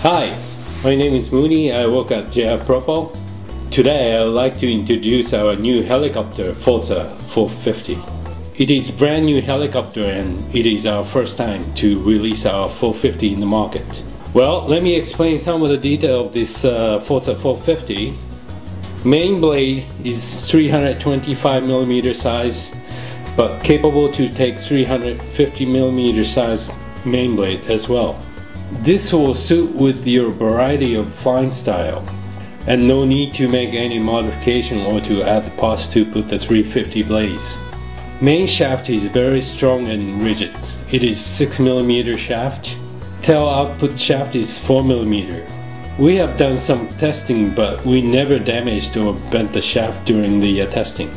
Hi, my name is Mooney. I work at JR Propo. Today I would like to introduce our new helicopter Forza 450. It is brand new helicopter and it is our first time to release our 450 in the market. Well, let me explain some of the detail of this uh, Forza 450. Main blade is 325 millimeter size but capable to take 350 millimeter size main blade as well. This will suit with your variety of fine style and no need to make any modification or to add parts to put the 350 blades. Main shaft is very strong and rigid. It is 6mm shaft. Tail output shaft is 4mm. We have done some testing but we never damaged or bent the shaft during the uh, testing.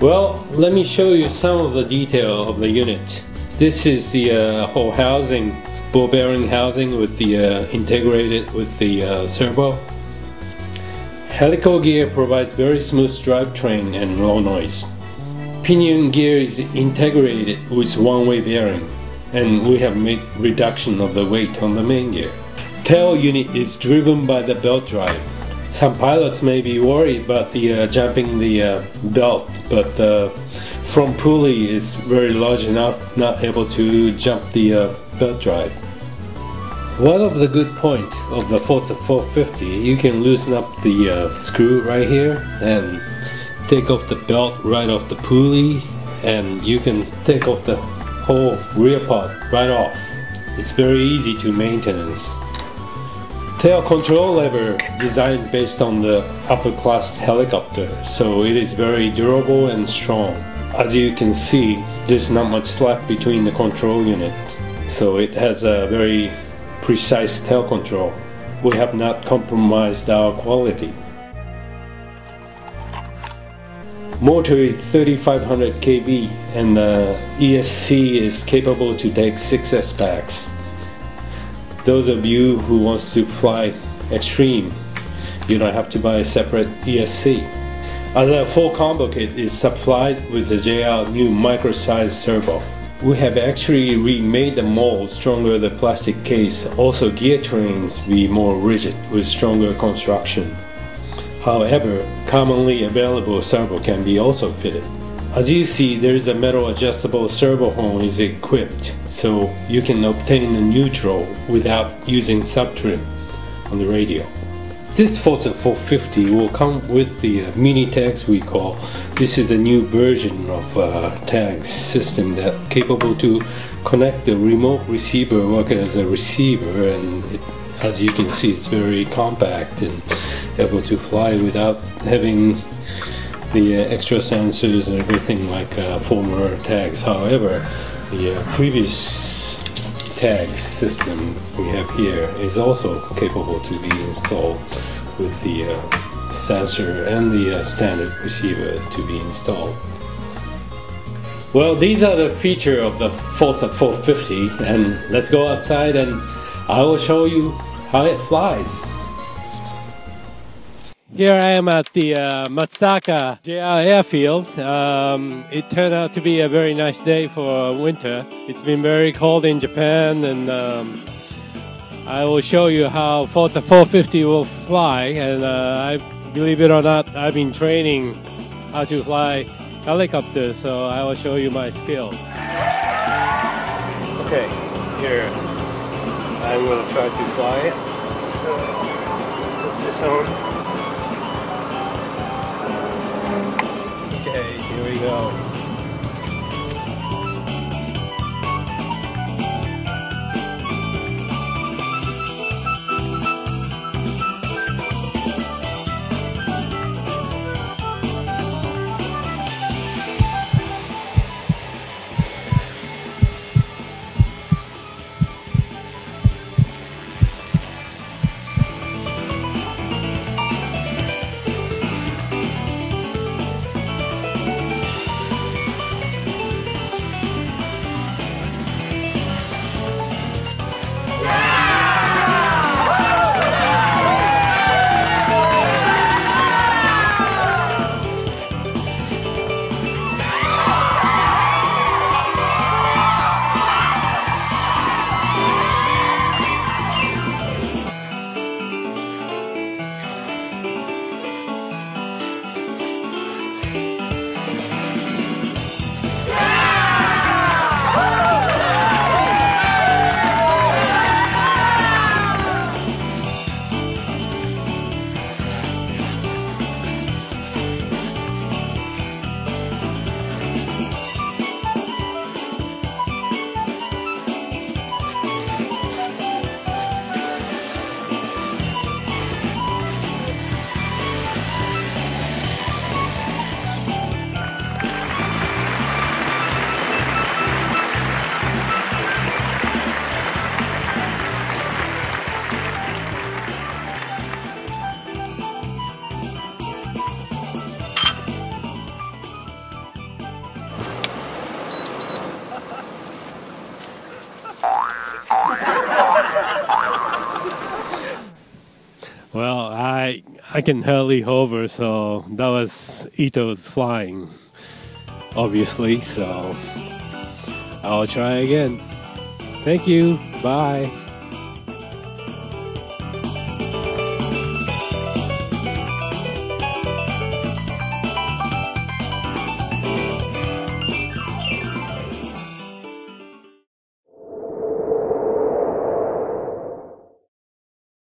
Well, let me show you some of the detail of the unit. This is the uh, whole housing ball bearing housing with the uh, integrated with the uh, servo. Helical gear provides very smooth drivetrain and low noise. Pinion gear is integrated with one-way bearing and we have made reduction of the weight on the main gear. Tail unit is driven by the belt drive. Some pilots may be worried about the uh, jumping the uh, belt, but the front pulley is very large enough not able to jump the drive. One of the good point of the Forza 450, you can loosen up the uh, screw right here and take off the belt right off the pulley and you can take off the whole rear part right off. It's very easy to maintenance. Tail control lever designed based on the upper class helicopter, so it is very durable and strong. As you can see, there's not much slack between the control unit, so it has a very precise tail control. We have not compromised our quality. Motor is 3500 kV and the ESC is capable to take 6 S-Packs. Those of you who wants to fly extreme, you don't have to buy a separate ESC. As a full combo kit is supplied with the JR new micro-size servo. We have actually remade the mold stronger the plastic case. Also gear trains be more rigid with stronger construction. However, commonly available servo can be also fitted. As you see, there is a metal adjustable servo horn is equipped, so you can obtain a neutral without using sub-trim on the radio. This Forza 450 will come with the mini tags we call. This is a new version of uh, tags system that capable to connect the remote receiver working as a receiver and it, as you can see it's very compact and able to fly without having the uh, extra sensors and everything like uh, former tags. However, the uh, previous tag system we have here is also capable to be installed with the uh, sensor and the uh, standard receiver to be installed. Well, these are the feature of the Forza 450 and let's go outside and I will show you how it flies. Here I am at the uh, Matsaka JR Airfield. Um, it turned out to be a very nice day for winter. It's been very cold in Japan and um, I will show you how Forza 450 will fly and uh, I believe it or not I've been training how to fly helicopters so I will show you my skills. Okay, here I'm to try to fly it. So put this on. Okay, here we go. Well, I I can hardly hover, so that was Ito's flying, obviously. So I'll try again. Thank you. Bye.